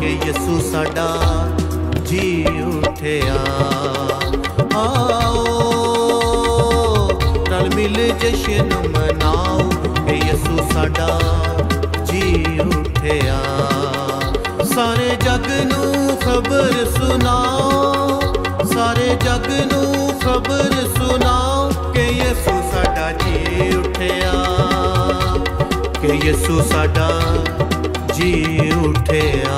ਕਿ ਯਿਸੂ ਸਾਡਾ ਜੀ ਉਠਿਆ। ਆਓ, ਰਲ ਮਿਲ ਜਸ਼ਨ ਮਨਾਓ ਕਿ ਯਿਸੂ ਸਾਡਾ ਜੀ ਉਠਿਆ। ਸਾਰੇ ਜਗ ਨੂੰ ਖਬਰ ਸੁਣਾਓ, ਸਾਰੇ ਜਗ ਨੂੰ ਖਬਰ ਸੁਣਾਓ ਕਿ ਯਿਸੂ ਸਾਡਾ ਜੀ ਉਠਿਆ। ਕਿ ਯਿਸੂ ਸਾਡਾ ਜੀ ਉਠਿਆ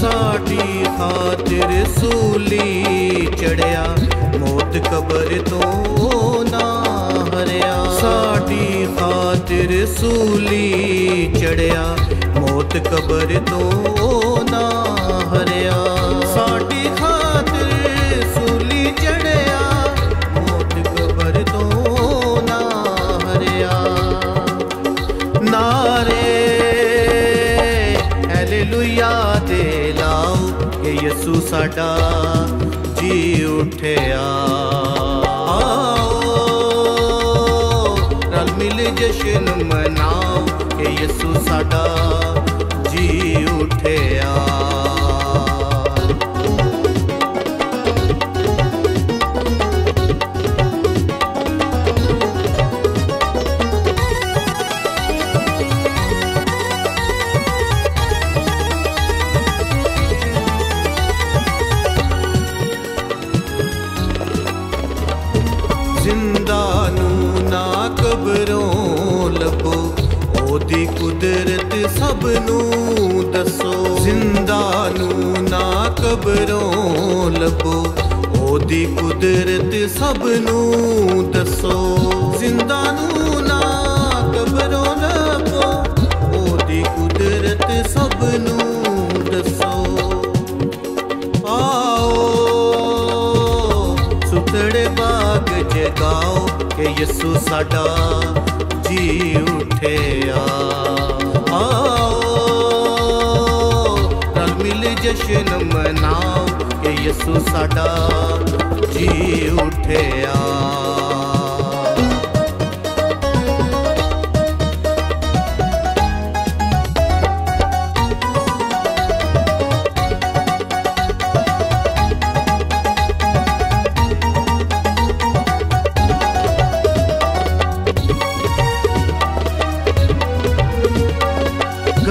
ਸਾਡੀ ਖਾਤਰ ਸੂਲੀ ਚੜਿਆ ਮੌਤ ਕਬਰ ਤੋਂ ਸੂਲੀ ਚੜਿਆ, ਮੌਤ ਕਬਰ ਤੋਂ ਨਾ ਹਰਿਆ। ਸਾਡੀ ਖਾਤਰ ਸੂਲੀ ਚੜਿਆ, ਮੌਤ ਕਬਰ ਤੋਂ ਨਾ ਹਰਿਆ। ਨਾਰੇ, ਹਾਲੇਲੂਇਆ ਦੇ ਲਾਓ, ਕਿ ਯਿਸੂ ਸਾਡਾ ਜੀ ਉਠਿਆ। ਮਿਲ ਜਸ਼ਨ ਮਨਾਓ ਕਿ ਯਿਸੂ ਸਾਡਾ ਜੀ ਉਠਿਆ। ਜ਼ਿੰਦਾ ਨੂੰ ਨਾ ਕਬਰੋਂ ਉਹਦੀ ਕੁਦਰਤ ਸਭ ਨੂੰ ਦੱਸੋ। ਜ਼ਿੰਦਾ ਨੂੰ ਨਾ ਕਬਰੋਂ ਲੱਭੋ। ਉਹਦੀ ਕੁਦਰਤ ਸਭ ਨੂੰ ਦੱਸੋ। ਜ਼ਿੰਦਾ ਨੂੰ ਨਾ ਕਬਰੋਂ ਲੱਭੋ। ਉਹਦੀ ਕੁਦਰਤ ਸਭ ਨੂੰ ਦੱਸੋ। ਆਓ ਸੁਤੜੇ ਬਾਗ ਜਗਾਓ ਕਿ ਯਿਸੂ ਸਾਡਾ ਜੀ ਉਠਿਆ ਆਓ ਰਲ ਮਿਲ ਜਸ਼ਨ ਮਨਾਓ ਕਿ ਯਿਸੂ ਸਾਡਾ ਜੀ ਉਠਿਆ।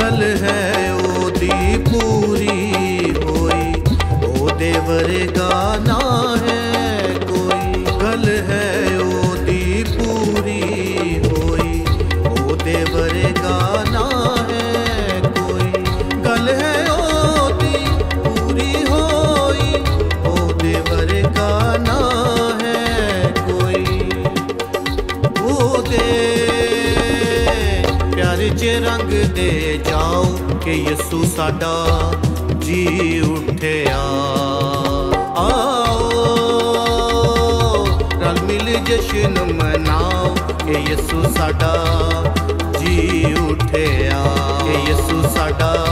ਗੱਲ ਹੈ ਉਹਦੀ ਪੂਰੀ ਹੋਈ ਉਹਦੇ ਵਰਗਾ ਨਾ ਹੈ ਕੋਈ ਗੱਲ ਹੈ ਉਹਦੀ ਪੂਰੀ ਹੋਈ ਉਹਦੇ ਵਰਗਾ ਨਾ ਹੈ ਕੋਈ ਗੱਲ ਹੈ ਉਹਦੀ ਪੂਰੀ ਹੋਈ ਉਹਦੇ ਵਰਗਾ ਨਾ ਹੈ ਕੋਈ ਉਹਦੇ ਪਿਆਰ 'ਚ ਰੰਗ ਦੇ ਜਾਓ ਕਿ ਯਿਸੂ ਸਾਡਾ ਜੀ ਉਠਿਆ। ਆਓ, ਰਲ ਮਿਲ ਜਸ਼ਨ ਮਨਾਓ ਕਿ ਯਿਸੂ ਸਾਡਾ ਜੀ ਉਠਿਆ। ਕਿ ਯਿਸੂ ਸਾਡਾ